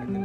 I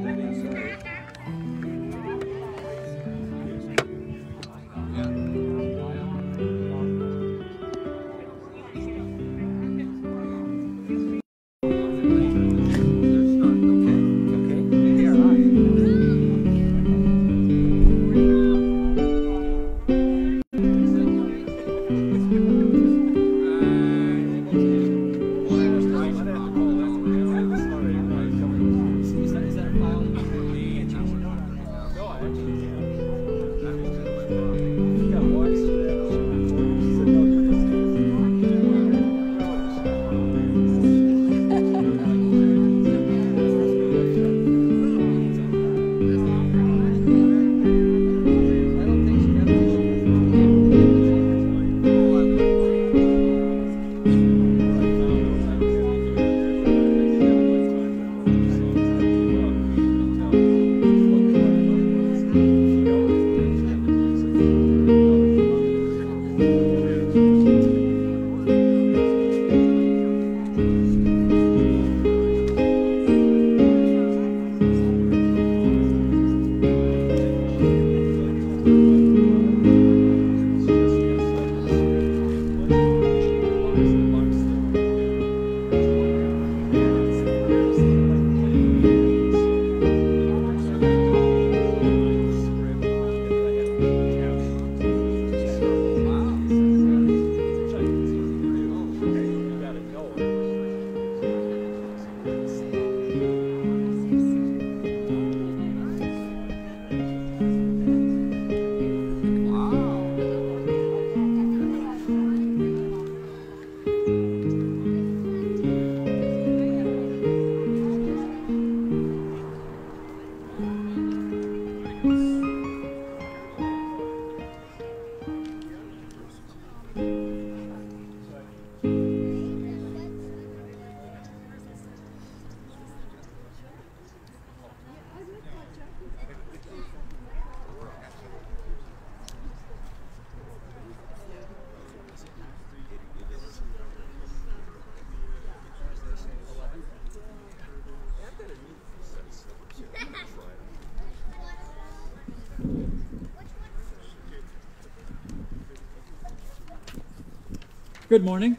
Good morning.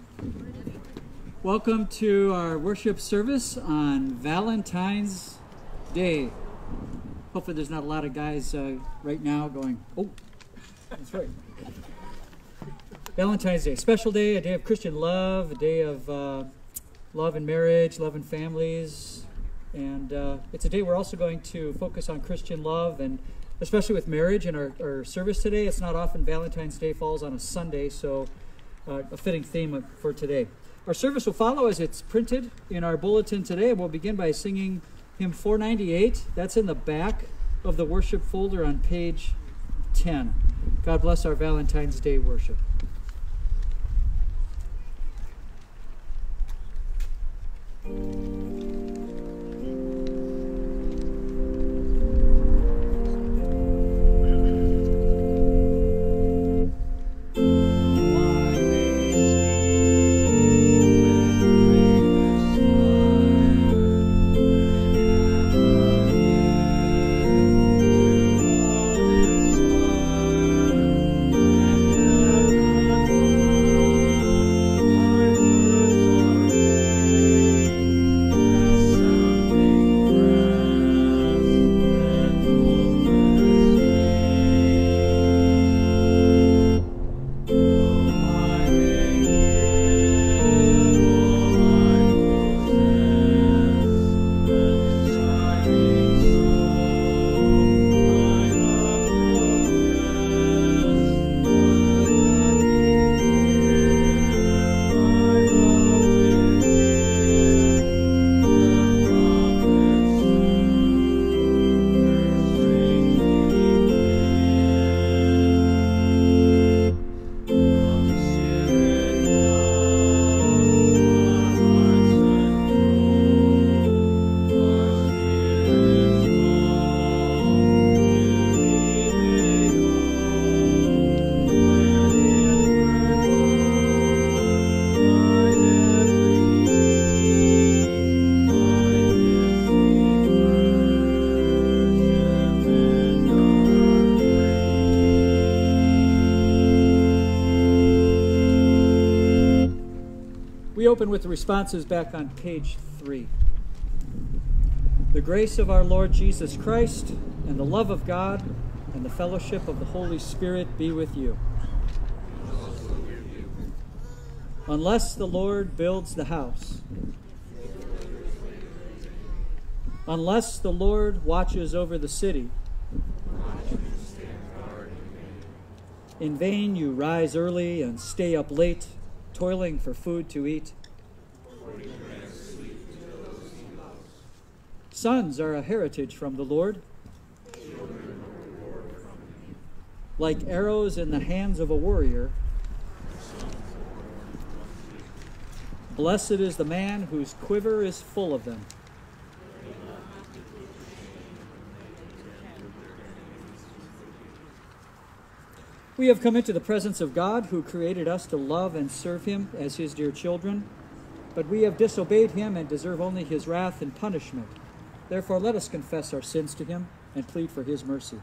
Welcome to our worship service on Valentine's Day. Hopefully, there's not a lot of guys uh, right now going, oh, that's right. Valentine's Day, special day, a day of Christian love, a day of uh, love and marriage, love and families. And uh, it's a day we're also going to focus on Christian love and especially with marriage in our, our service today. It's not often Valentine's Day falls on a Sunday, so uh, a fitting theme for today. Our service will follow as it's printed in our bulletin today. We'll begin by singing hymn 498. That's in the back of the worship folder on page 10. God bless our Valentine's Day worship. Open with the responses back on page three. The grace of our Lord Jesus Christ and the love of God and the fellowship of the Holy Spirit be with you. Unless the Lord builds the house, unless the Lord watches over the city, in vain you rise early and stay up late, toiling for food to eat. Sons are a heritage from the Lord. Like arrows in the hands of a warrior, blessed is the man whose quiver is full of them. We have come into the presence of God who created us to love and serve him as his dear children, but we have disobeyed him and deserve only his wrath and punishment. Therefore, let us confess our sins to him and plead for his mercy.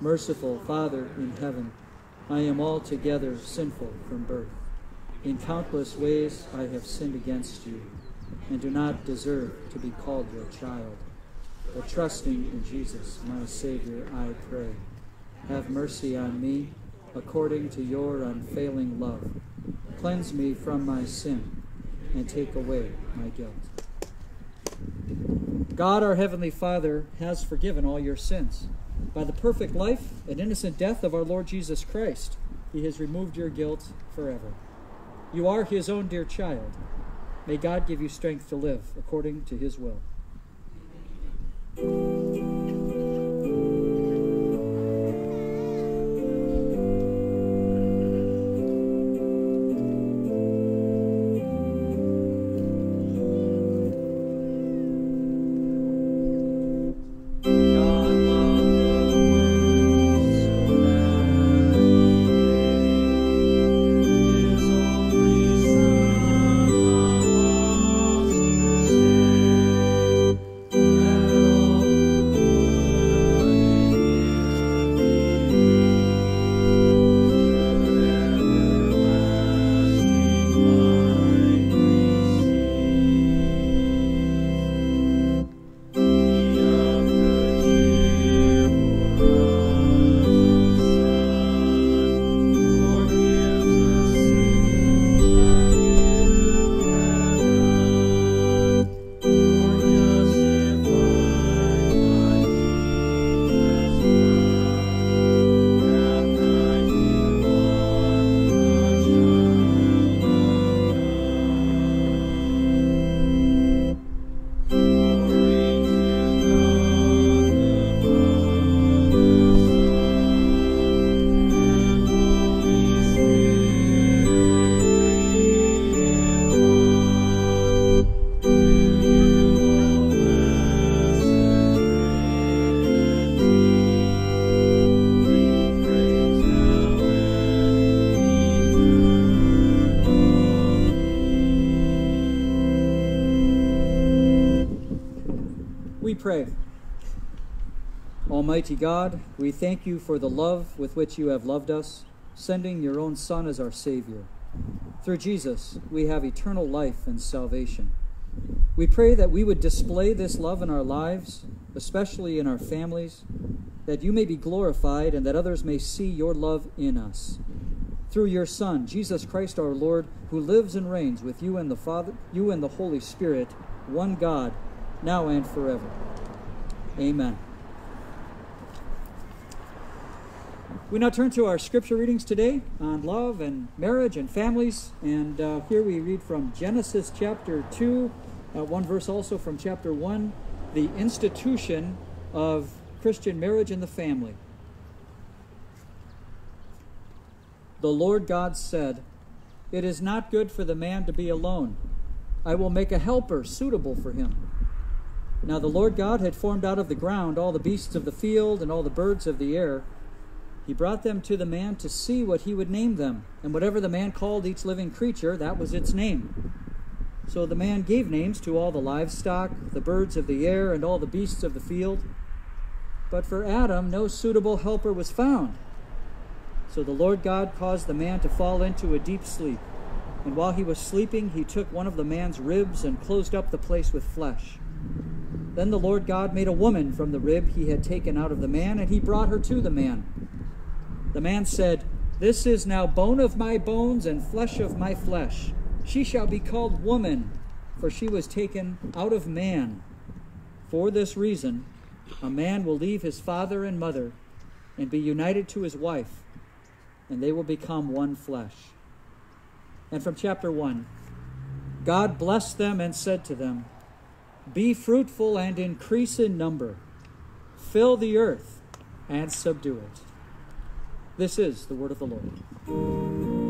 Merciful Father in heaven, I am altogether sinful from birth. In countless ways I have sinned against you and do not deserve to be called your child. But trusting in Jesus, my Savior, I pray. Have mercy on me according to your unfailing love. Cleanse me from my sin and take away my guilt. God, our Heavenly Father, has forgiven all your sins. By the perfect life and innocent death of our Lord Jesus Christ, He has removed your guilt forever. You are His own dear child. May God give you strength to live according to His will. Pray. Almighty God, we thank you for the love with which you have loved us, sending your own Son as our Savior. Through Jesus, we have eternal life and salvation. We pray that we would display this love in our lives, especially in our families, that you may be glorified and that others may see your love in us. Through your Son, Jesus Christ our Lord, who lives and reigns with you and the Father, you and the Holy Spirit, one God, now and forever. Amen. We now turn to our scripture readings today on love and marriage and families. And uh, here we read from Genesis chapter 2, uh, one verse also from chapter 1, the institution of Christian marriage and the family. The Lord God said, It is not good for the man to be alone. I will make a helper suitable for him. Now the Lord God had formed out of the ground all the beasts of the field and all the birds of the air. He brought them to the man to see what he would name them, and whatever the man called each living creature, that was its name. So the man gave names to all the livestock, the birds of the air, and all the beasts of the field. But for Adam no suitable helper was found. So the Lord God caused the man to fall into a deep sleep. And while he was sleeping, he took one of the man's ribs and closed up the place with flesh. Then the Lord God made a woman from the rib he had taken out of the man, and he brought her to the man. The man said, This is now bone of my bones and flesh of my flesh. She shall be called woman, for she was taken out of man. For this reason, a man will leave his father and mother and be united to his wife, and they will become one flesh. And from chapter 1 God blessed them and said to them, Be fruitful and increase in number, fill the earth and subdue it. This is the word of the Lord.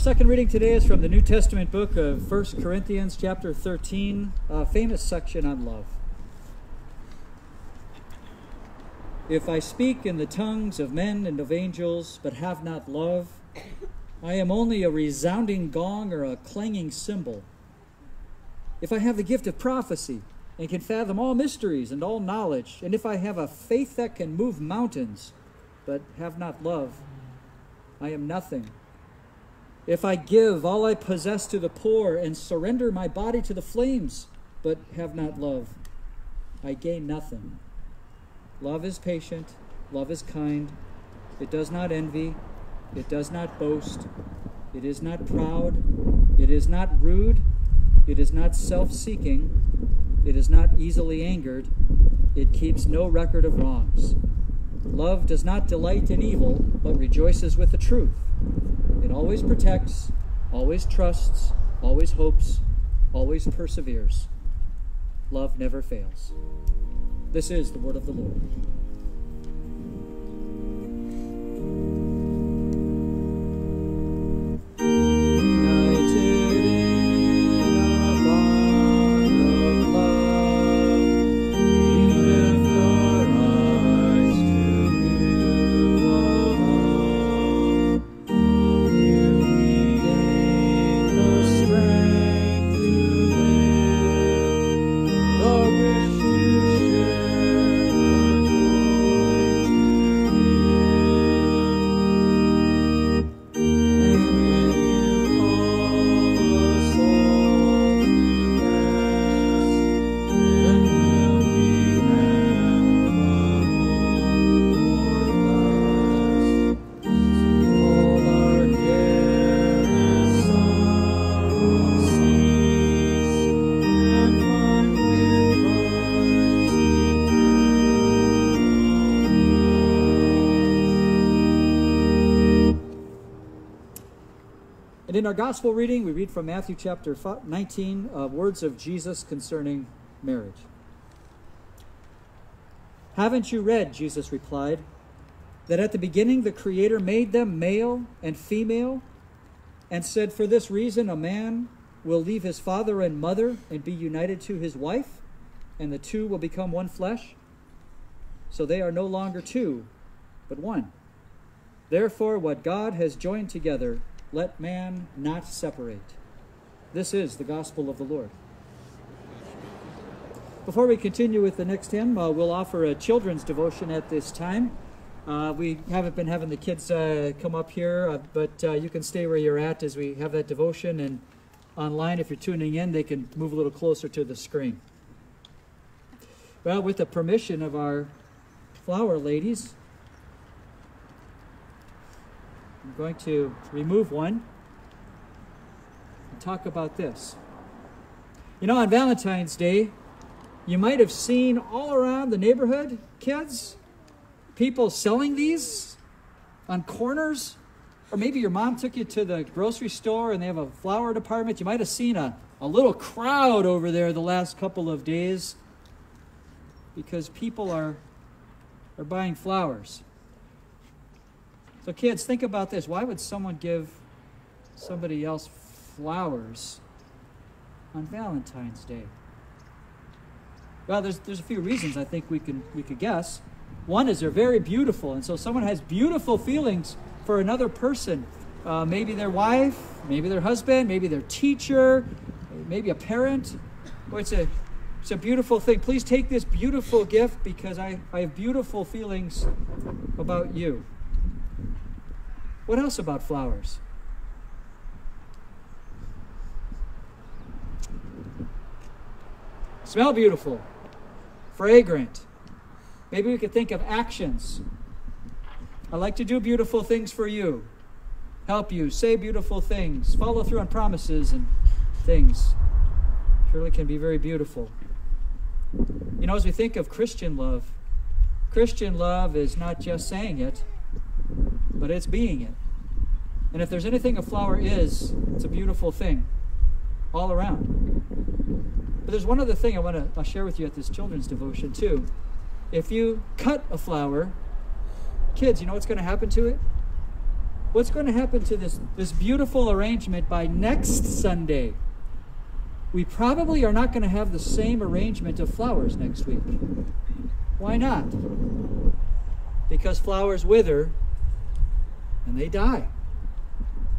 Second reading today is from the New Testament book of 1 Corinthians, chapter 13, a famous section on love. If I speak in the tongues of men and of angels, but have not love, I am only a resounding gong or a clanging cymbal. If I have the gift of prophecy and can fathom all mysteries and all knowledge, and if I have a faith that can move mountains, but have not love, I am nothing. If I give all I possess to the poor and surrender my body to the flames, but have not love, I gain nothing. Love is patient, love is kind, it does not envy, it does not boast, it is not proud, it is not rude, it is not self seeking, it is not easily angered, it keeps no record of wrongs. Love does not delight in evil, but rejoices with the truth. It always protects, always trusts, always hopes, always perseveres. Love never fails. This is the word of the Lord. In our gospel reading, we read from Matthew chapter 19, uh, words of Jesus concerning marriage. Haven't you read, Jesus replied, that at the beginning the Creator made them male and female, and said, For this reason a man will leave his father and mother and be united to his wife, and the two will become one flesh? So they are no longer two, but one. Therefore, what God has joined together, let man not separate. This is the gospel of the Lord. Before we continue with the next hymn, uh, we'll offer a children's devotion at this time. Uh, we haven't been having the kids uh, come up here, uh, but uh, you can stay where you're at as we have that devotion. And online, if you're tuning in, they can move a little closer to the screen. Well, with the permission of our flower, ladies. I'm going to remove one and talk about this. You know, on Valentine's Day, you might have seen all around the neighborhood, kids, people selling these on corners. Or maybe your mom took you to the grocery store and they have a flower department. You might have seen a, a little crowd over there the last couple of days because people are, are buying flowers. So, kids, think about this. Why would someone give somebody else flowers on Valentine's Day? Well, there's, there's a few reasons I think we, can, we could guess. One is they're very beautiful, and so someone has beautiful feelings for another person. Uh, maybe their wife, maybe their husband, maybe their teacher, maybe a parent. It's a, it's a beautiful thing. Please take this beautiful gift because I, I have beautiful feelings about you. What else about flowers? Smell beautiful, fragrant. Maybe we could think of actions. I like to do beautiful things for you, help you, say beautiful things, follow through on promises and things. Surely can be very beautiful. You know, as we think of Christian love, Christian love is not just saying it, but it's being it. And if there's anything a flower is, it's a beautiful thing all around. But there's one other thing I want to I'll share with you at this children's devotion too. If you cut a flower, kids, you know what's going to happen to it? What's going to happen to this, this beautiful arrangement by next Sunday? We probably are not going to have the same arrangement of flowers next week. Why not? Because flowers wither and they die.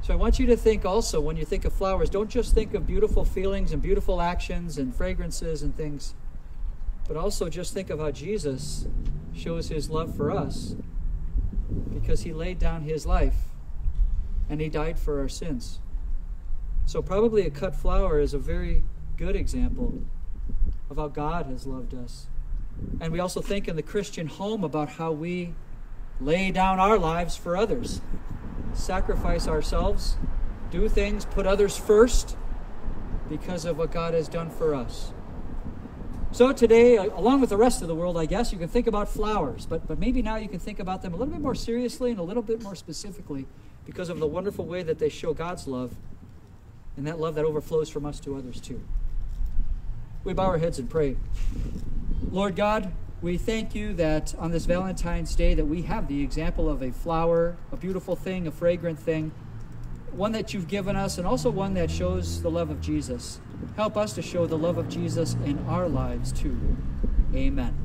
So I want you to think also, when you think of flowers, don't just think of beautiful feelings and beautiful actions and fragrances and things, but also just think of how Jesus shows his love for us because he laid down his life and he died for our sins. So, probably a cut flower is a very good example of how God has loved us. And we also think in the Christian home about how we lay down our lives for others, sacrifice ourselves, do things, put others first because of what God has done for us. So today, uh, along with the rest of the world, I guess, you can think about flowers, but, but maybe now you can think about them a little bit more seriously and a little bit more specifically because of the wonderful way that they show God's love and that love that overflows from us to others too. We bow our heads and pray. Lord God, we thank you that on this Valentine's Day that we have the example of a flower, a beautiful thing, a fragrant thing, one that you've given us and also one that shows the love of Jesus. Help us to show the love of Jesus in our lives too. Amen.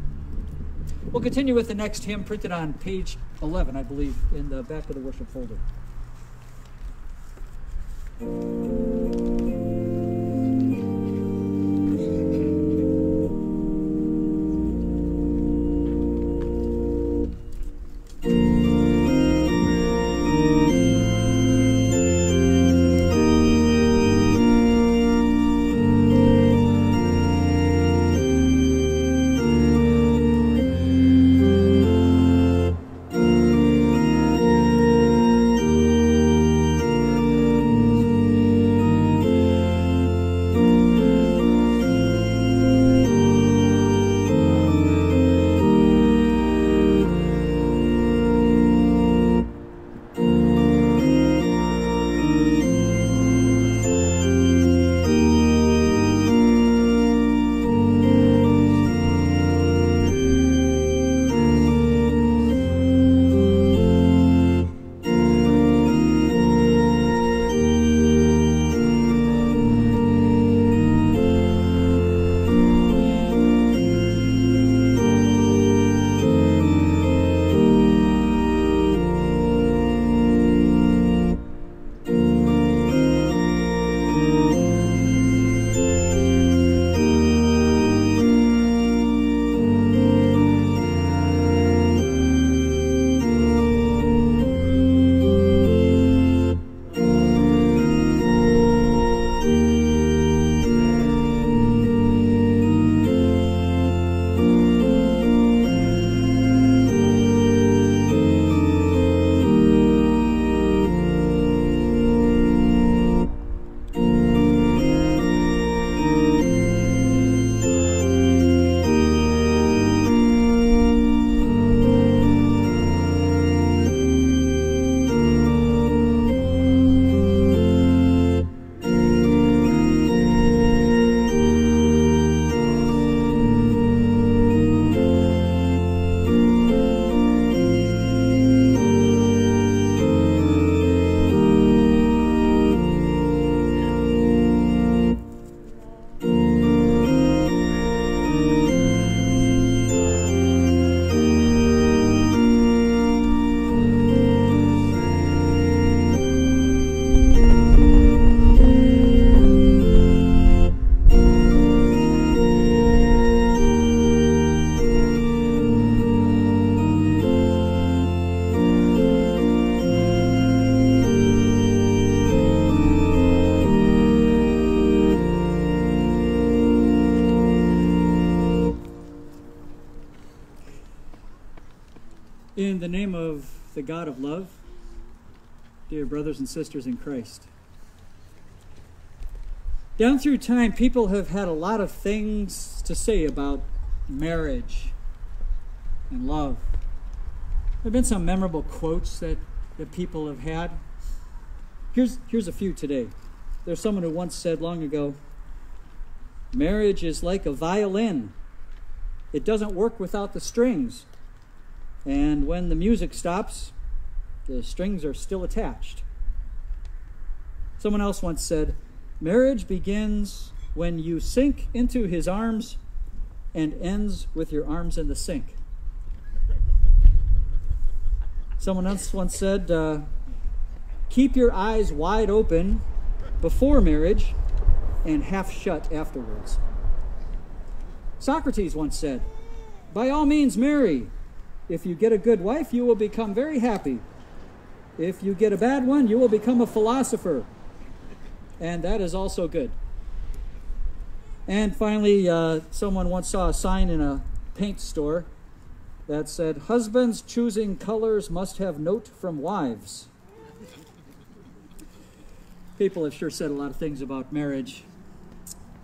We'll continue with the next hymn printed on page 11, I believe, in the back of the worship folder. God of love, dear brothers and sisters in Christ. Down through time, people have had a lot of things to say about marriage and love. There have been some memorable quotes that, that people have had. Here's, here's a few today. There's someone who once said long ago Marriage is like a violin, it doesn't work without the strings. And when the music stops, the strings are still attached. Someone else once said, Marriage begins when you sink into his arms and ends with your arms in the sink. Someone else once said, uh, Keep your eyes wide open before marriage and half shut afterwards. Socrates once said, By all means, marry. If you get a good wife, you will become very happy. If you get a bad one, you will become a philosopher. And that is also good. And finally, uh, someone once saw a sign in a paint store that said, Husbands choosing colors must have note from wives. People have sure said a lot of things about marriage.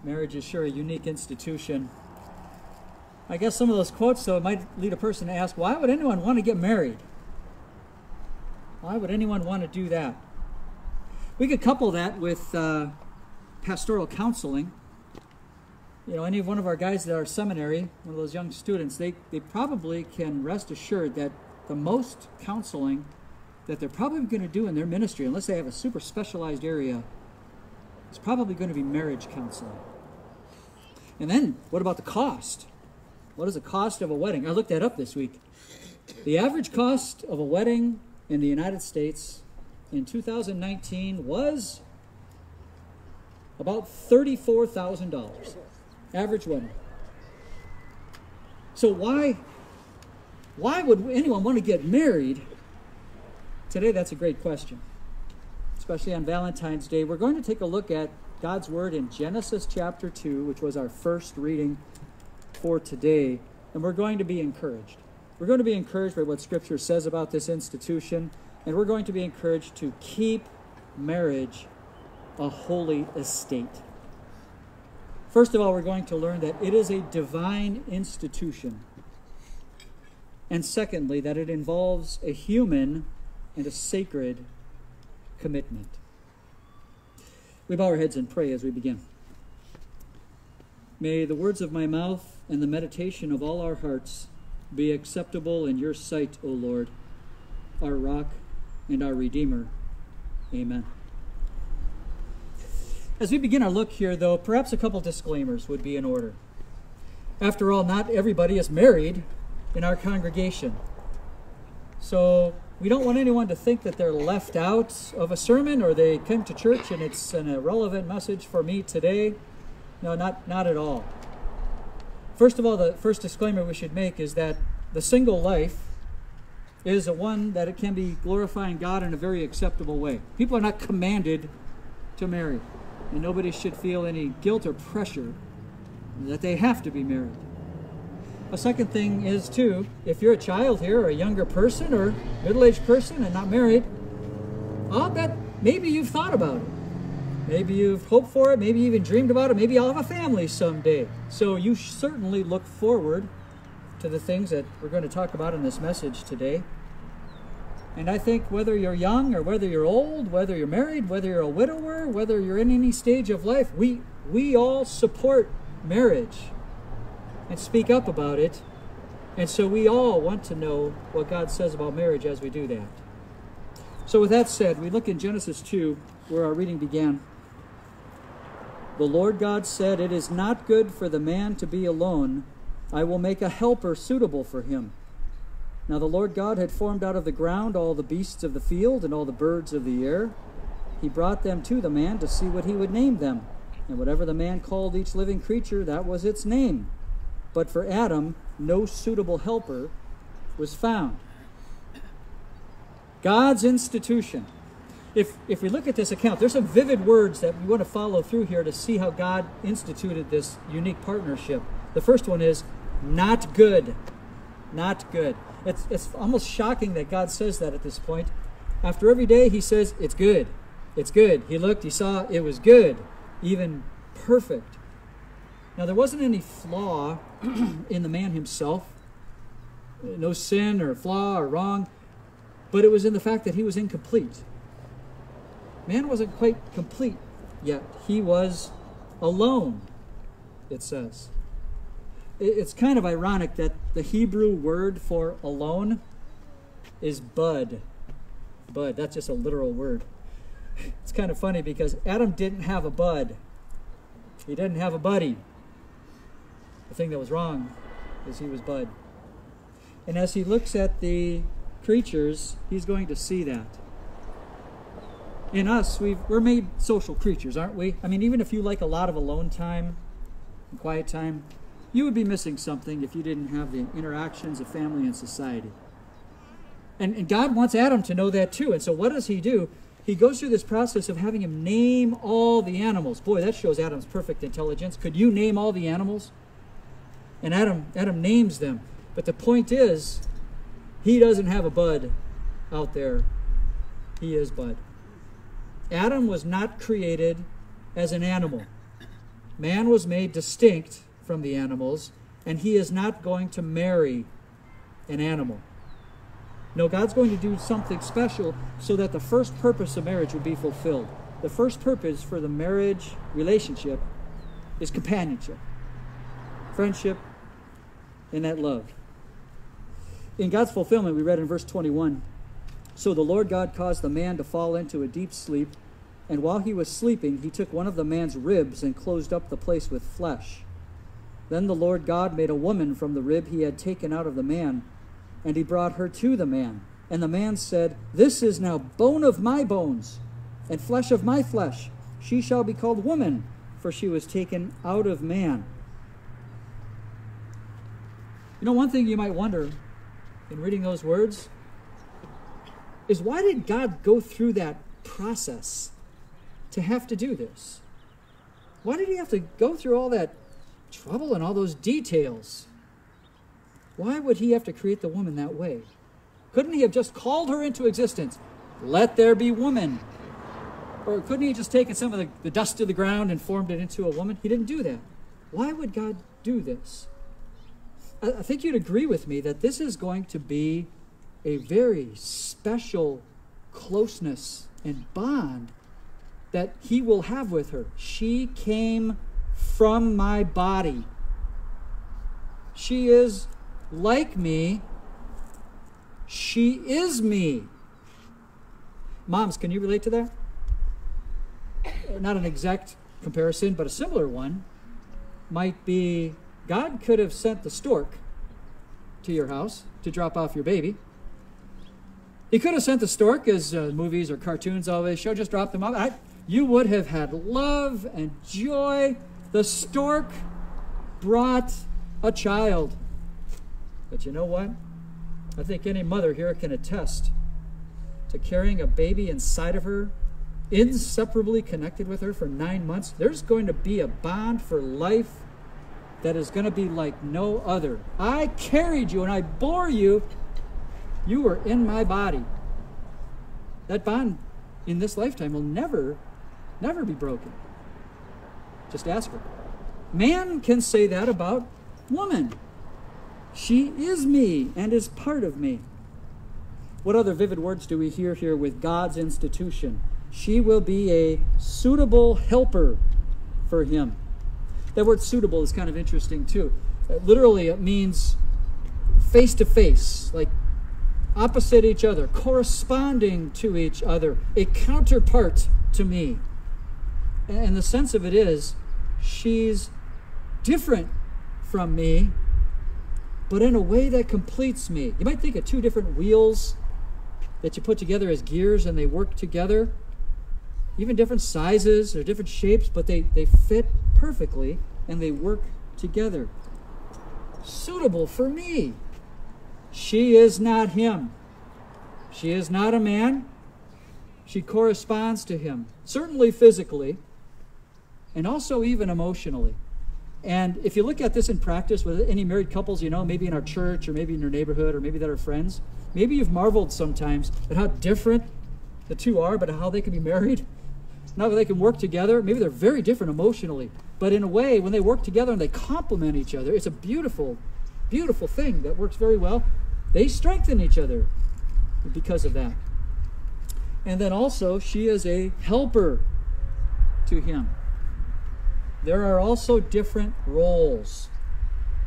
Marriage is sure a unique institution. I guess some of those quotes, though, might lead a person to ask, why would anyone want to get married? Why would anyone want to do that? We could couple that with uh, pastoral counseling. You know, any one of our guys at our seminary, one of those young students, they, they probably can rest assured that the most counseling that they're probably going to do in their ministry, unless they have a super specialized area, is probably going to be marriage counseling. And then, what about the cost? What is the cost of a wedding? I looked that up this week. The average cost of a wedding in the United States in 2019 was about $34,000. Average wedding. So why why would anyone want to get married? Today that's a great question. Especially on Valentine's Day. We're going to take a look at God's Word in Genesis chapter 2, which was our first reading for today, and we're going to be encouraged. We're going to be encouraged by what Scripture says about this institution, and we're going to be encouraged to keep marriage a holy estate. First of all, we're going to learn that it is a divine institution. And secondly, that it involves a human and a sacred commitment. We bow our heads and pray as we begin. May the words of my mouth and the meditation of all our hearts be acceptable in your sight, O Lord, our rock and our Redeemer. Amen. As we begin our look here, though, perhaps a couple disclaimers would be in order. After all, not everybody is married in our congregation. So we don't want anyone to think that they're left out of a sermon or they came to church and it's an irrelevant message for me today. No, not, not at all. First of all, the first disclaimer we should make is that the single life is a one that it can be glorifying God in a very acceptable way. People are not commanded to marry, and nobody should feel any guilt or pressure that they have to be married. A second thing is, too, if you're a child here or a younger person or middle aged person and not married, oh, I'll bet maybe you've thought about it. Maybe you've hoped for it, maybe you even dreamed about it, maybe I'll have a family someday. So you certainly look forward to the things that we're going to talk about in this message today. And I think whether you're young or whether you're old, whether you're married, whether you're a widower, whether you're in any stage of life, we, we all support marriage and speak up about it. And so we all want to know what God says about marriage as we do that. So, with that said, we look in Genesis 2, where our reading began. The Lord God said, It is not good for the man to be alone. I will make a helper suitable for him. Now the Lord God had formed out of the ground all the beasts of the field and all the birds of the air. He brought them to the man to see what he would name them. And whatever the man called each living creature, that was its name. But for Adam, no suitable helper was found. God's institution. If, if we look at this account, there's some vivid words that we want to follow through here to see how God instituted this unique partnership. The first one is not good. not good. It's, it's almost shocking that God says that at this point. After every day, he says, It's good. It's good. He looked, he saw, it was good, even perfect. Now, there wasn't any flaw in the man himself, no sin or flaw or wrong, but it was in the fact that he was incomplete. Man wasn't quite complete yet. He was alone, it says. It's kind of ironic that the Hebrew word for alone is bud. Bud, that's just a literal word. It's kind of funny because Adam didn't have a bud, he didn't have a buddy. The thing that was wrong is he was Bud. And as he looks at the creatures, he's going to see that. In us, we are made social creatures, aren't we? I mean, even if you like a lot of alone time and quiet time, you would be missing something if you didn't have the interactions of family and society. And, and God wants Adam to know that too. And so, what does he do? He goes through this process of having him name all the animals. Boy, that shows Adam's perfect intelligence. Could you name all the animals? And Adam, Adam names them. But the point is, he doesn't have a bud out there. He is bud. Adam was not created as an animal. Man was made distinct from the animals, and he is not going to marry an animal. No, God's going to do something special so that the first purpose of marriage would be fulfilled. The first purpose for the marriage relationship is companionship, friendship, and that love. In God's fulfillment, we read in verse 21 So the Lord God caused the man to fall into a deep sleep, and while he was sleeping, he took one of the man's ribs and closed up the place with flesh. Then the Lord God made a woman from the rib he had taken out of the man, and he brought her to the man. And the man said, This is now bone of my bones, and flesh of my flesh. She shall be called woman, for she was taken out of man. You know, one thing you might wonder in reading those words is why did God go through that process to have to do this? Why did he have to go through all that trouble and all those details? Why would he have to create the woman that way? Couldn't he have just called her into existence? Let there be woman. Or couldn't he just taken some of the, the dust of the ground and formed it into a woman? He didn't do that. Why would God do this? I think you'd agree with me that this is going to be a very special closeness and bond that he will have with her. She came from my body. She is like me. She is me. Moms, can you relate to that? Not an exact comparison, but a similar one might be God could have sent the stork to your house to drop off your baby. He could have sent the stork, as uh, movies or cartoons always show, just drop them off. I, you would have had love and joy. The stork brought a child. But you know what? I think any mother here can attest to carrying a baby inside of her, inseparably connected with her for nine months. There's going to be a bond for life that is going to be like no other. I carried you and I bore you. You were in my body. That bond in this lifetime will never, never be broken. Just ask her. Man can say that about woman. She is me and is part of me. What other vivid words do we hear here with God's institution? She will be a suitable helper for him. That word suitable is kind of interesting too. Uh, literally, it means face to face, like opposite each other, corresponding to each other, a counterpart to me. And the sense of it is, she's different from me, but in a way that completes me. You might think of two different wheels that you put together as gears and they work together. Even different sizes or different shapes, but they, they fit perfectly and they work together. Suitable for me. She is not him. She is not a man. She corresponds to him, certainly physically, and also even emotionally. And if you look at this in practice with any married couples, you know, maybe in our church or maybe in your neighborhood or maybe that are friends, maybe you've marveled sometimes at how different the two are, but how they can be married. Now that they can work together. Maybe they're very different emotionally, but in a way, when they work together and they complement each other, it's a beautiful, beautiful thing that works very well. They strengthen each other because of that. And then also, she is a helper to him. There are also different roles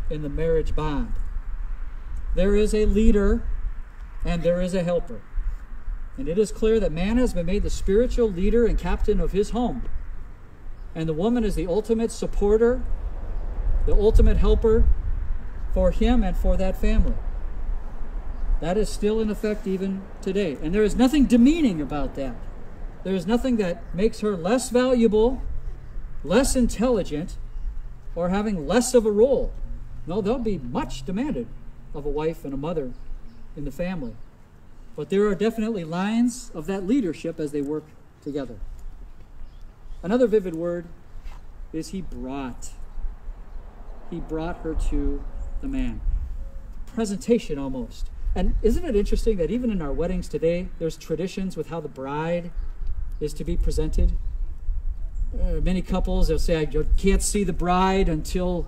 in the marriage bond. There is a leader and there is a helper. And it is clear that man has been made the spiritual leader and captain of his home. And the woman is the ultimate supporter, the ultimate helper for him and for that family. That is still in effect even today. And there is nothing demeaning about that. There is nothing that makes her less valuable, less intelligent, or having less of a role. No, there'll be much demanded of a wife and a mother in the family. But there are definitely lines of that leadership as they work together. Another vivid word is he brought. He brought her to the man. Presentation almost. And isn't it interesting that even in our weddings today, there's traditions with how the bride is to be presented? Uh, many couples, they'll say, I can't see the bride until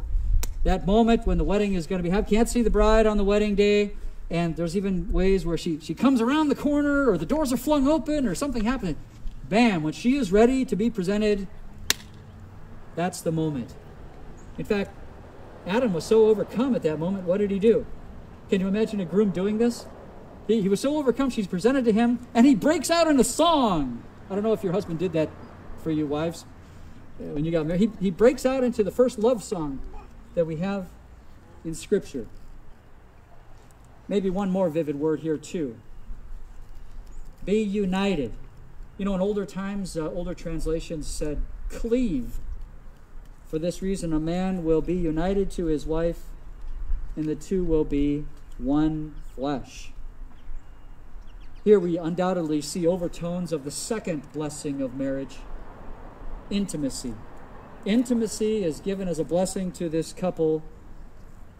that moment when the wedding is going to be happening. Can't see the bride on the wedding day. And there's even ways where she, she comes around the corner or the doors are flung open or something happens. Bam, when she is ready to be presented, that's the moment. In fact, Adam was so overcome at that moment, what did he do? Can you imagine a groom doing this? He, he was so overcome, she's presented to him, and he breaks out in a song. I don't know if your husband did that for you, wives, uh, when you got married. He, he breaks out into the first love song that we have in Scripture. Maybe one more vivid word here, too. Be united. You know, in older times, uh, older translations said cleave. For this reason, a man will be united to his wife, and the two will be one flesh. Here we undoubtedly see overtones of the second blessing of marriage intimacy. Intimacy is given as a blessing to this couple,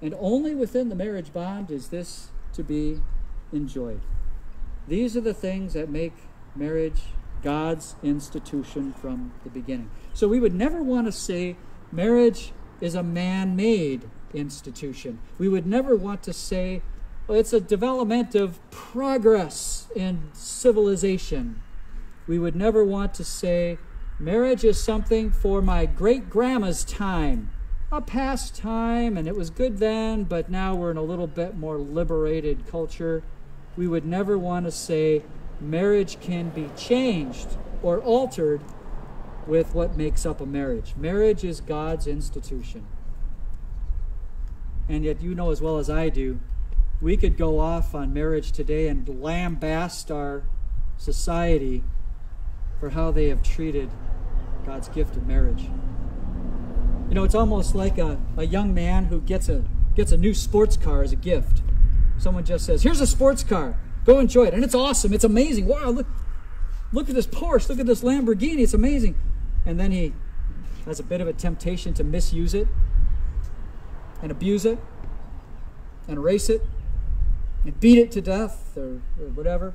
and only within the marriage bond is this to be enjoyed. These are the things that make marriage God's institution from the beginning. So we would never want to say marriage is a man made institution. We would never want to say well, it's a development of progress in civilization. We would never want to say marriage is something for my great grandma's time a pastime and it was good then, but now we're in a little bit more liberated culture. We would never want to say marriage can be changed or altered with what makes up a marriage. Marriage is God's institution. And yet, you know as well as I do, we could go off on marriage today and lambaste our society for how they have treated God's gift of marriage. You know, it's almost like a, a young man who gets a gets a new sports car as a gift. Someone just says, "Here's a sports car. Go enjoy it." And it's awesome. It's amazing. Wow, look look at this Porsche. Look at this Lamborghini. It's amazing. And then he has a bit of a temptation to misuse it and abuse it and race it and beat it to death or, or whatever.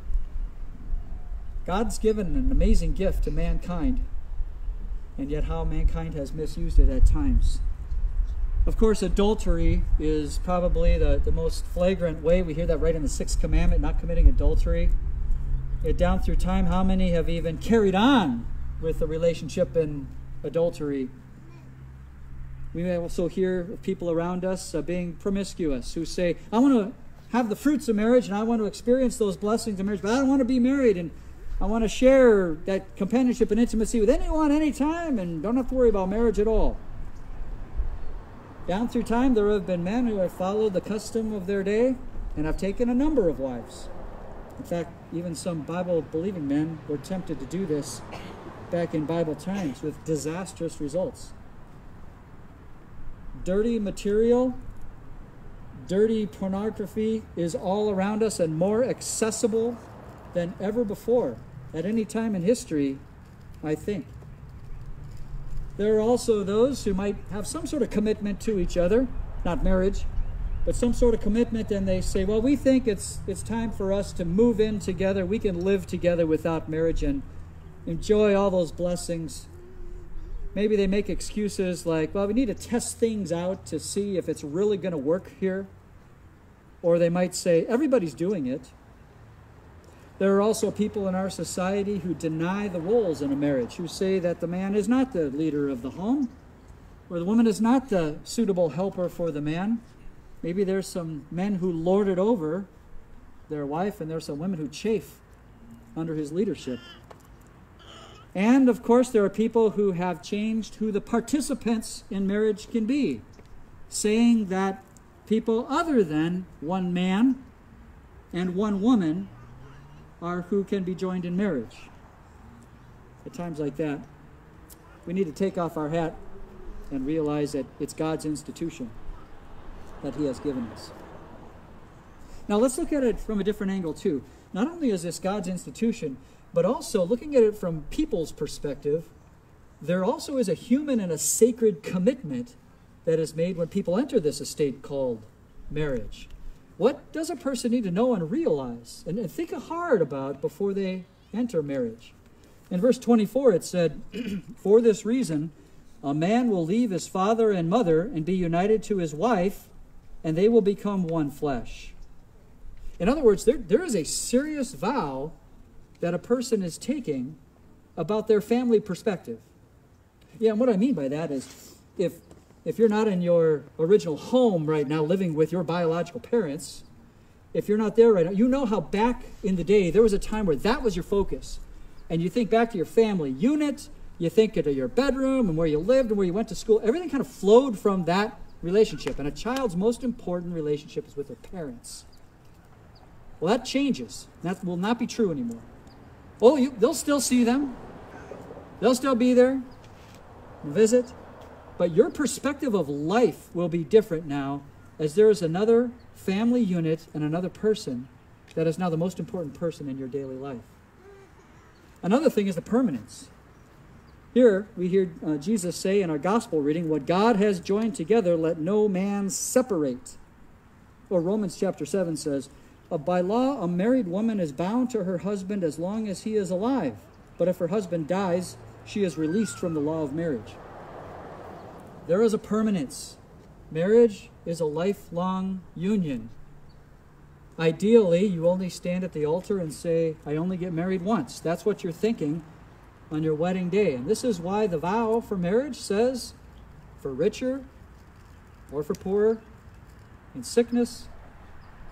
God's given an amazing gift to mankind and yet how mankind has misused it at times. Of course, adultery is probably the, the most flagrant way. We hear that right in the sixth commandment, not committing adultery. It, down through time, how many have even carried on with a relationship in adultery? We may also hear of people around us uh, being promiscuous who say, I want to have the fruits of marriage and I want to experience those blessings of marriage, but I don't want to be married. And I want to share that companionship and intimacy with anyone, anytime, and don't have to worry about marriage at all. Down through time, there have been men who have followed the custom of their day and have taken a number of wives. In fact, even some Bible believing men were tempted to do this back in Bible times with disastrous results. Dirty material, dirty pornography is all around us and more accessible than ever before at any time in history, I think. There are also those who might have some sort of commitment to each other, not marriage, but some sort of commitment, and they say, well, we think it's, it's time for us to move in together. We can live together without marriage and enjoy all those blessings. Maybe they make excuses like, well, we need to test things out to see if it's really going to work here. Or they might say, everybody's doing it. There are also people in our society who deny the roles in a marriage, who say that the man is not the leader of the home, or the woman is not the suitable helper for the man. Maybe there's some men who lord it over their wife, and there's some women who chafe under his leadership. And of course, there are people who have changed who the participants in marriage can be, saying that people other than one man and one woman are who can be joined in marriage. At times like that, we need to take off our hat and realize that it's God's institution that He has given us. Now, let's look at it from a different angle, too. Not only is this God's institution, but also looking at it from people's perspective, there also is a human and a sacred commitment that is made when people enter this estate called marriage. What does a person need to know and realize and, and think hard about before they enter marriage? In verse 24, it said, For this reason, a man will leave his father and mother and be united to his wife, and they will become one flesh. In other words, there, there is a serious vow that a person is taking about their family perspective. Yeah, and what I mean by that is if if you're not in your original home right now living with your biological parents, if you're not there right now, you know how back in the day there was a time where that was your focus. And you think back to your family unit, you think of your bedroom and where you lived and where you went to school. Everything kind of flowed from that relationship. And a child's most important relationship is with their parents. Well, that changes. That will not be true anymore. Oh, you, they'll still see them. They'll still be there, visit, but your perspective of life will be different now as there is another family unit and another person that is now the most important person in your daily life. Another thing is the permanence. Here we hear uh, Jesus say in our gospel reading, What God has joined together, let no man separate. Or Romans chapter 7 says, uh, By law, a married woman is bound to her husband as long as he is alive. But if her husband dies, she is released from the law of marriage. There is a permanence. Marriage is a lifelong union. Ideally, you only stand at the altar and say, I only get married once. That's what you're thinking on your wedding day. And this is why the vow for marriage says, for richer or for poorer, in sickness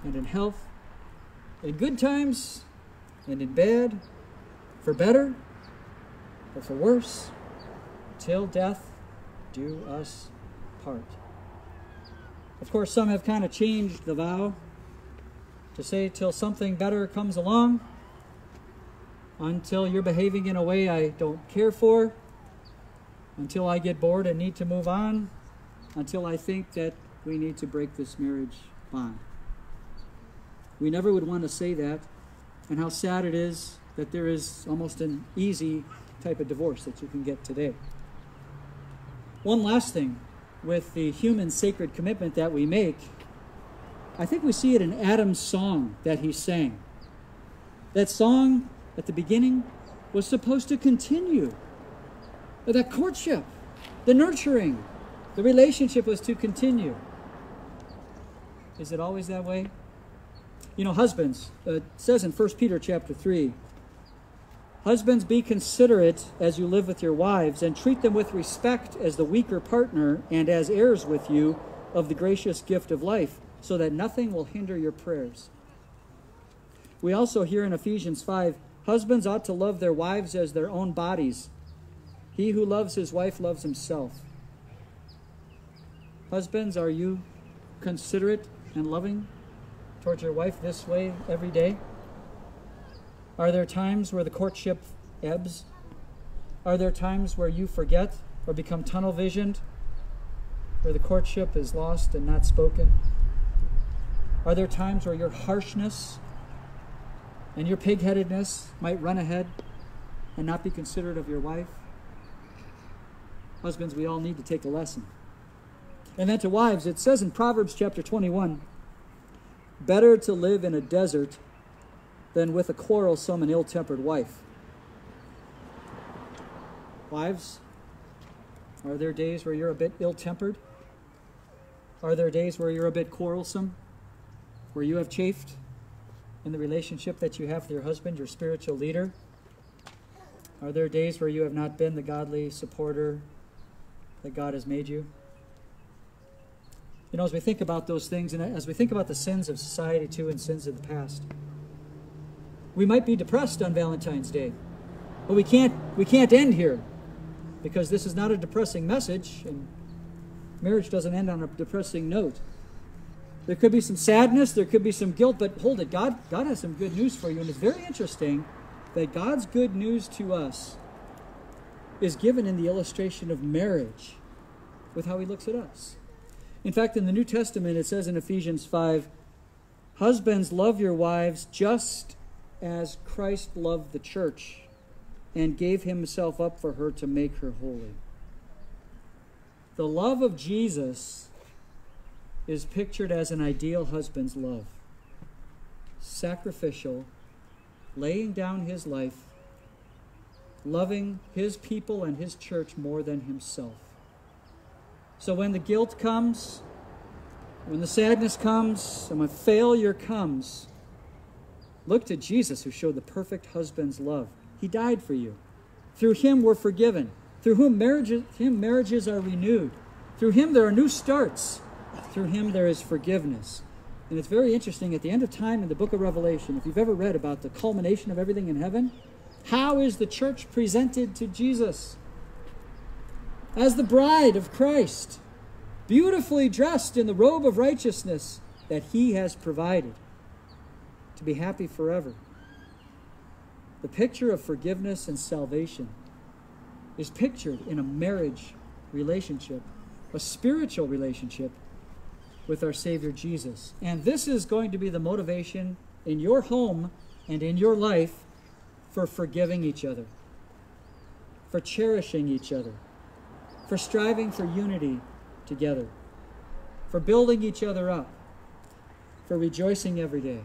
and in health, in good times and in bad, for better or for worse, till death do us part. Of course, some have kind of changed the vow to say till something better comes along, until you're behaving in a way I don't care for, until I get bored and need to move on, until I think that we need to break this marriage bond. We never would want to say that, and how sad it is that there is almost an easy type of divorce that you can get today. One last thing with the human sacred commitment that we make, I think we see it in Adam's song that he sang. That song at the beginning was supposed to continue. That courtship, the nurturing, the relationship was to continue. Is it always that way? You know, husbands, uh, it says in 1 Peter chapter 3, Husbands, be considerate as you live with your wives, and treat them with respect as the weaker partner and as heirs with you of the gracious gift of life, so that nothing will hinder your prayers. We also hear in Ephesians 5 husbands ought to love their wives as their own bodies. He who loves his wife loves himself. Husbands, are you considerate and loving towards your wife this way every day? Are there times where the courtship ebbs? Are there times where you forget or become tunnel visioned, where the courtship is lost and not spoken? Are there times where your harshness and your pigheadedness might run ahead and not be considerate of your wife? Husbands, we all need to take a lesson. And then to wives, it says in Proverbs chapter 21 Better to live in a desert than with a quarrelsome and ill tempered wife. Wives, are there days where you're a bit ill tempered? Are there days where you're a bit quarrelsome? Where you have chafed in the relationship that you have with your husband, your spiritual leader? Are there days where you have not been the godly supporter that God has made you? You know, as we think about those things, and as we think about the sins of society too and sins of the past, we might be depressed on Valentine's Day. But we can't we can't end here because this is not a depressing message and marriage doesn't end on a depressing note. There could be some sadness, there could be some guilt, but hold it, God God has some good news for you and it's very interesting that God's good news to us is given in the illustration of marriage with how he looks at us. In fact, in the New Testament, it says in Ephesians 5 Husbands, love your wives just as Christ loved the church and gave himself up for her to make her holy. The love of Jesus is pictured as an ideal husband's love sacrificial, laying down his life, loving his people and his church more than himself. So when the guilt comes, when the sadness comes, and when failure comes, look to Jesus who showed the perfect husband's love. He died for you. Through him we're forgiven. Through whom marriages, him marriages are renewed. Through him there are new starts. Through him there is forgiveness. And it's very interesting at the end of time in the book of Revelation, if you've ever read about the culmination of everything in heaven, how is the church presented to Jesus? as the bride of Christ, beautifully dressed in the robe of righteousness that He has provided to be happy forever. The picture of forgiveness and salvation is pictured in a marriage relationship, a spiritual relationship with our Savior Jesus. And this is going to be the motivation in your home and in your life for forgiving each other, for cherishing each other for striving for unity together, for building each other up, for rejoicing every day,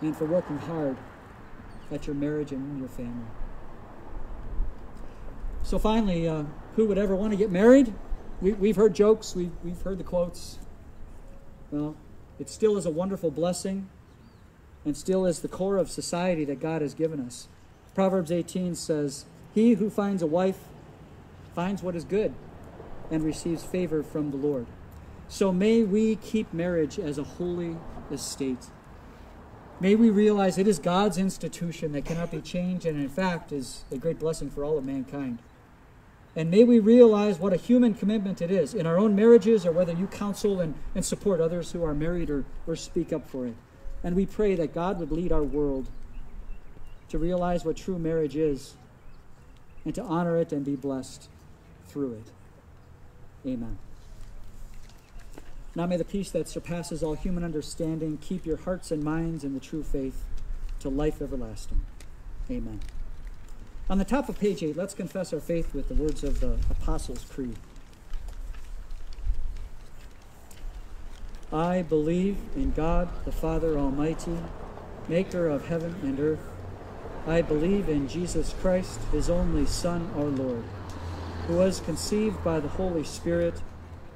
and for working hard at your marriage and your family. So, finally, uh, who would ever want to get married? We, we've heard jokes, we've, we've heard the quotes. Well, it still is a wonderful blessing and still is the core of society that God has given us. Proverbs 18 says, He who finds a wife finds what is good and receives favor from the Lord. So may we keep marriage as a holy estate. May we realize it is God's institution that cannot be changed and, in fact, is a great blessing for all of mankind. And may we realize what a human commitment it is in our own marriages or whether you counsel and, and support others who are married or, or speak up for it. And we pray that God would lead our world to realize what true marriage is and to honor it and be blessed through it. Amen. Now may the peace that surpasses all human understanding keep your hearts and minds in the true faith to life everlasting. Amen. On the top of page 8, let's confess our faith with the words of the Apostles' Creed. I believe in God, the Father Almighty, maker of heaven and earth. I believe in Jesus Christ, his only Son, our Lord who was conceived by the Holy Spirit,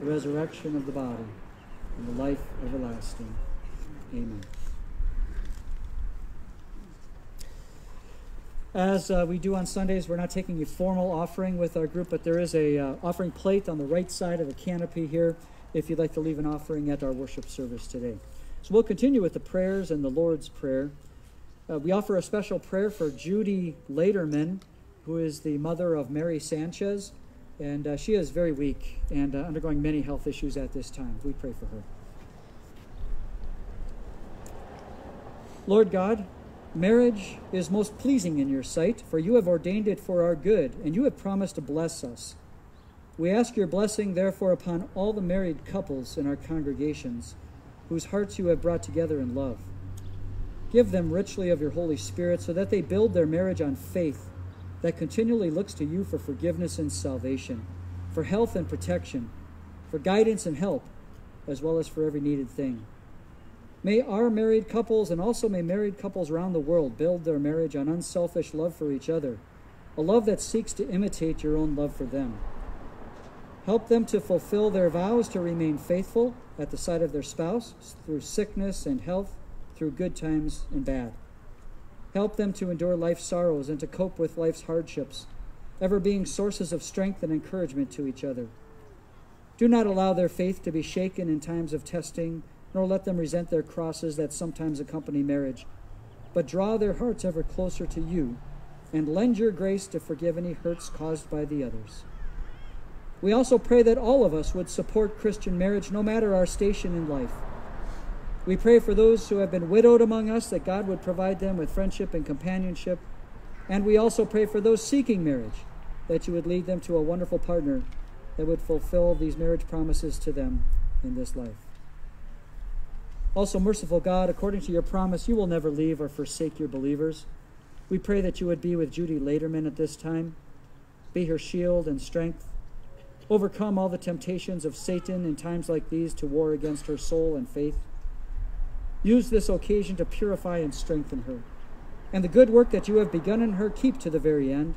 the resurrection of the body, and the life everlasting. Amen. As uh, we do on Sundays, we're not taking a formal offering with our group, but there is a uh, offering plate on the right side of the canopy here if you'd like to leave an offering at our worship service today. So we'll continue with the prayers and the Lord's Prayer. Uh, we offer a special prayer for Judy Laterman who is the mother of Mary Sanchez. And uh, she is very weak and uh, undergoing many health issues at this time. We pray for her. Lord God, marriage is most pleasing in your sight, for you have ordained it for our good, and you have promised to bless us. We ask your blessing, therefore, upon all the married couples in our congregations, whose hearts you have brought together in love. Give them richly of your Holy Spirit, so that they build their marriage on faith that continually looks to you for forgiveness and salvation, for health and protection, for guidance and help, as well as for every needed thing. May our married couples and also may married couples around the world build their marriage on unselfish love for each other, a love that seeks to imitate your own love for them. Help them to fulfill their vows to remain faithful at the side of their spouse through sickness and health, through good times and bad. Help them to endure life's sorrows and to cope with life's hardships, ever being sources of strength and encouragement to each other. Do not allow their faith to be shaken in times of testing nor let them resent their crosses that sometimes accompany marriage, but draw their hearts ever closer to you and lend your grace to forgive any hurts caused by the others. We also pray that all of us would support Christian marriage no matter our station in life. We pray for those who have been widowed among us that God would provide them with friendship and companionship. And we also pray for those seeking marriage that you would lead them to a wonderful partner that would fulfill these marriage promises to them in this life. Also, merciful God, according to your promise, you will never leave or forsake your believers. We pray that you would be with Judy Laterman at this time, be her shield and strength, overcome all the temptations of Satan in times like these to war against her soul and faith. Use this occasion to purify and strengthen her, and the good work that you have begun in her keep to the very end.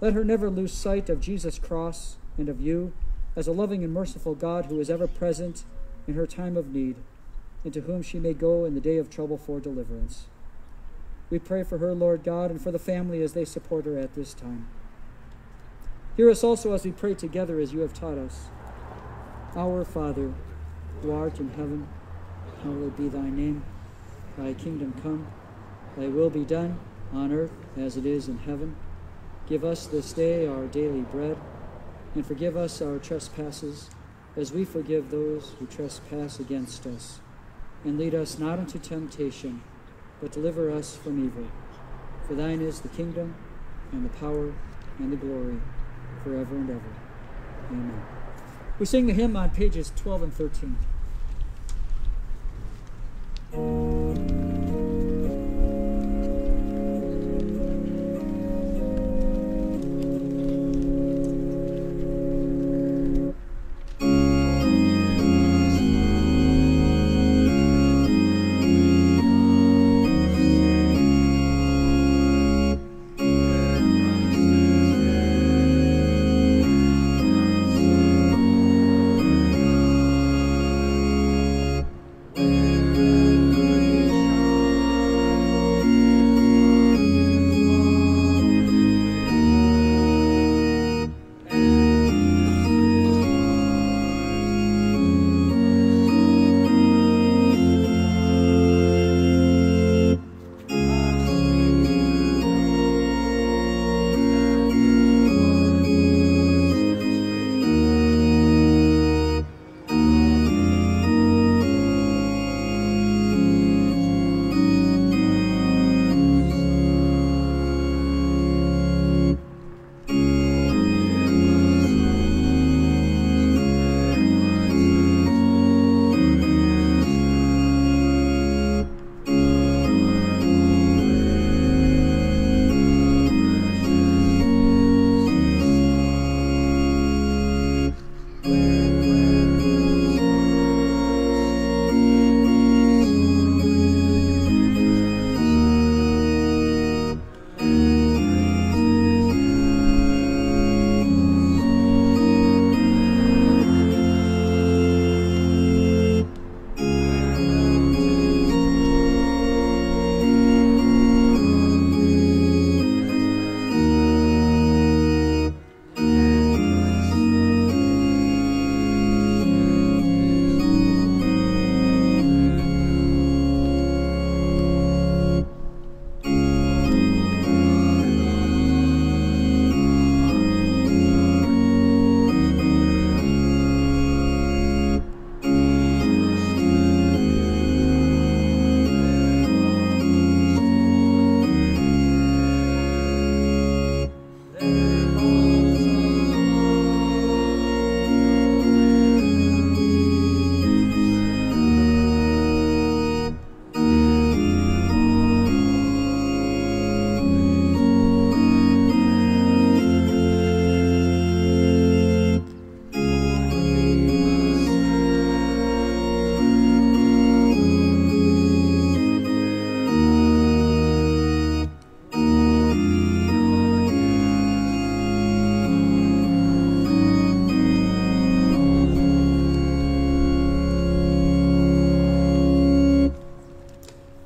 Let her never lose sight of Jesus' cross and of you as a loving and merciful God who is ever present in her time of need and to whom she may go in the day of trouble for deliverance. We pray for her, Lord God, and for the family as they support her at this time. Hear us also as we pray together as you have taught us. Our Father, who art in heaven, hallowed be thy name. Thy kingdom come, thy will be done, on earth as it is in heaven. Give us this day our daily bread, and forgive us our trespasses, as we forgive those who trespass against us and lead us not into temptation, but deliver us from evil. For thine is the kingdom, and the power, and the glory, forever and ever. Amen. We sing the hymn on pages 12 and 13. Thank you.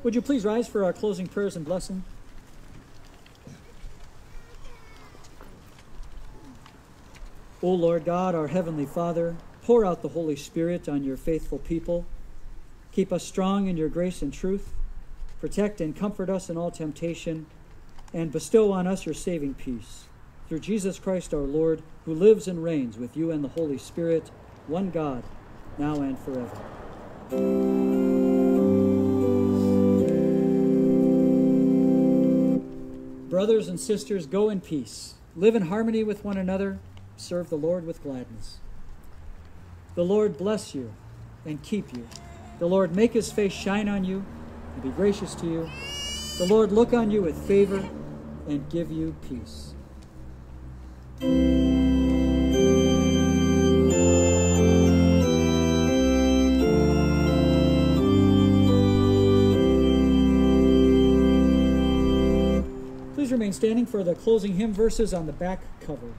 Would you please rise for our closing prayers and blessing? O Lord God, our Heavenly Father, pour out the Holy Spirit on your faithful people. Keep us strong in your grace and truth. Protect and comfort us in all temptation, and bestow on us your saving peace. Through Jesus Christ our Lord, who lives and reigns with you and the Holy Spirit, one God, now and forever. Brothers and sisters, go in peace. Live in harmony with one another. Serve the Lord with gladness. The Lord bless you and keep you. The Lord make his face shine on you and be gracious to you. The Lord look on you with favor and give you peace. Standing for the closing hymn verses on the back cover.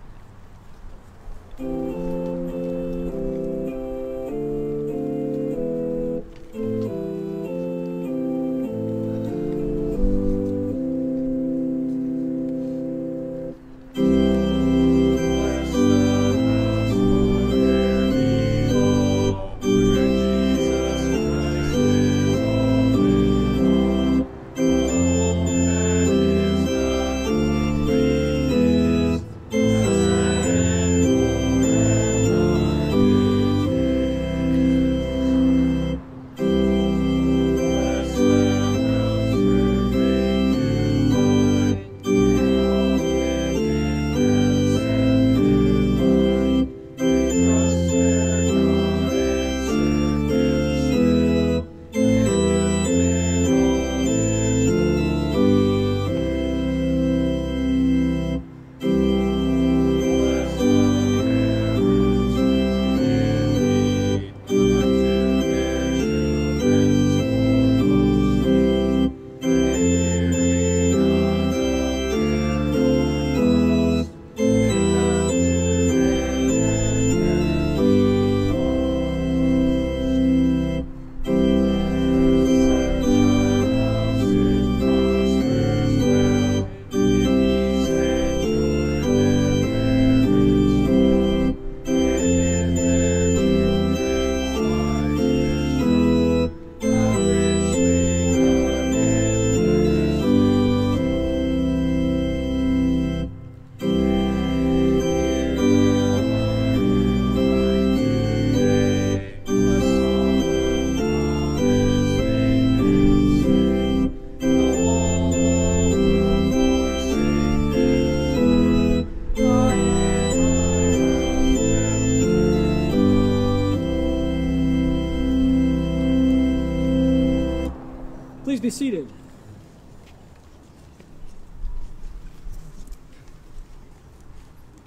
Be seated.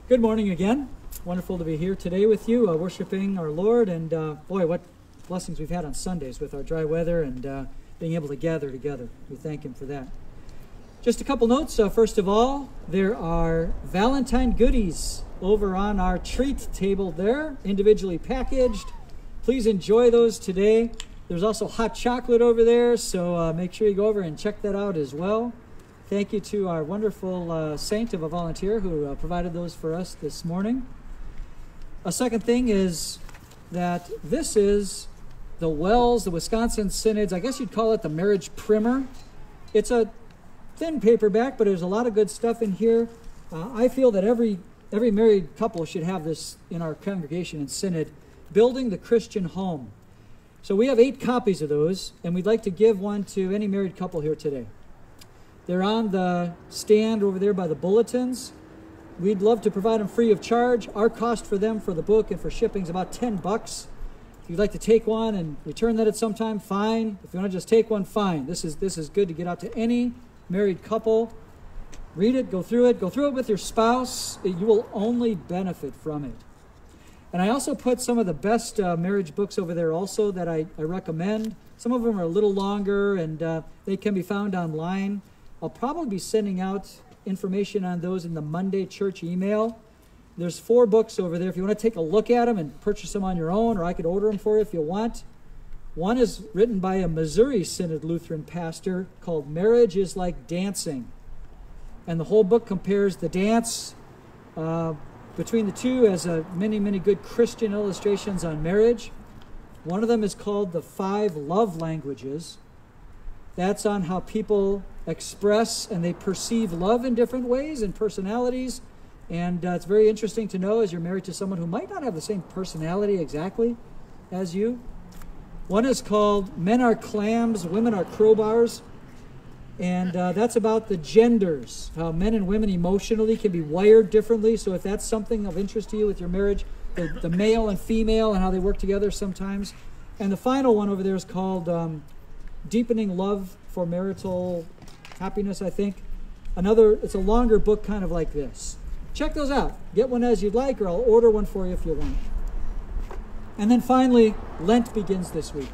Good morning again. Wonderful to be here today with you, uh, worshiping our Lord. And uh, boy, what blessings we've had on Sundays with our dry weather and uh, being able to gather together. We thank Him for that. Just a couple notes. Uh, first of all, there are Valentine goodies over on our treat table there, individually packaged. Please enjoy those today. There's also hot chocolate over there, so uh, make sure you go over and check that out as well. Thank you to our wonderful uh, saint of a volunteer who uh, provided those for us this morning. A second thing is that this is the WELS, the Wisconsin Synods, I guess you'd call it the marriage primer. It's a thin paperback, but there's a lot of good stuff in here. Uh, I feel that every every married couple should have this in our congregation and synod, building the Christian home. So we have eight copies of those, and we'd like to give one to any married couple here today. They're on the stand over there by the bulletins. We'd love to provide them free of charge. Our cost for them for the book and for shipping is about 10 bucks. If you'd like to take one and return that at some time, fine. If you want to just take one, fine. This is this is good to get out to any married couple. Read it, go through it, go through it with your spouse. You will only benefit from it. And I also put some of the best uh, marriage books over there also that I, I, recommend. Some of them are a little longer and uh, they can be found online. I'll probably be sending out information on those in the Monday church email. There's four books over there. If you want to take a look at them and purchase them on your own, or I could order them for you if you want. One is written by a Missouri Synod Lutheran pastor called Marriage is Like Dancing. And the whole book compares the dance uh, between the two as a, many, many good Christian illustrations on marriage. One of them is called The Five Love Languages. That's on how people express and they perceive love in different ways and personalities. And uh, it's very interesting to know as you're married to someone who might not have the same personality exactly as you. One is called Men Are Clams, Women Are Crowbars. And uh, that's about the genders, how men and women emotionally can be wired differently. So if that's something of interest to you with your marriage, the, the male and female and how they work together sometimes. And the final one over there is called um, Deepening Love for Marital Happiness, I think. Another, it's a longer book, kind of like this. Check those out. Get one as you'd like, or I'll order one for you if you want. And then finally, Lent begins this week.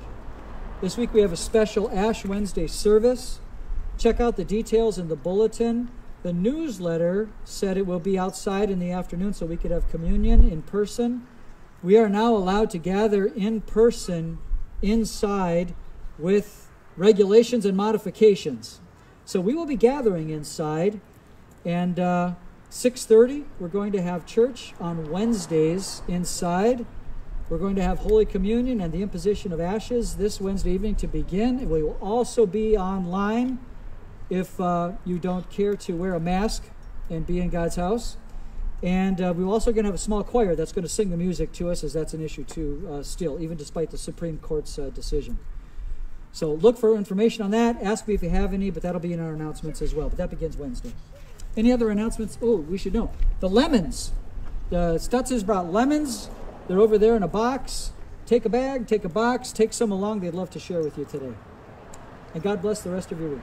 This week we have a special Ash Wednesday service. Check out the details in the bulletin. The newsletter said it will be outside in the afternoon so we could have communion in person. We are now allowed to gather in person inside with regulations and modifications. So we will be gathering inside, and uh, 6:30 we're going to have church on Wednesdays inside. We're going to have Holy Communion and the imposition of ashes this Wednesday evening to begin. We will also be online if uh, you don't care to wear a mask and be in God's house. And uh, we're also going to have a small choir that's going to sing the music to us, as that's an issue too, uh, still, even despite the Supreme Court's uh, decision. So look for information on that. Ask me if you have any, but that'll be in our announcements as well. But that begins Wednesday. Any other announcements? Oh, we should know. The lemons. The Stutzes brought lemons. They're over there in a box. Take a bag, take a box, take some along. They'd love to share with you today. And God bless the rest of your week.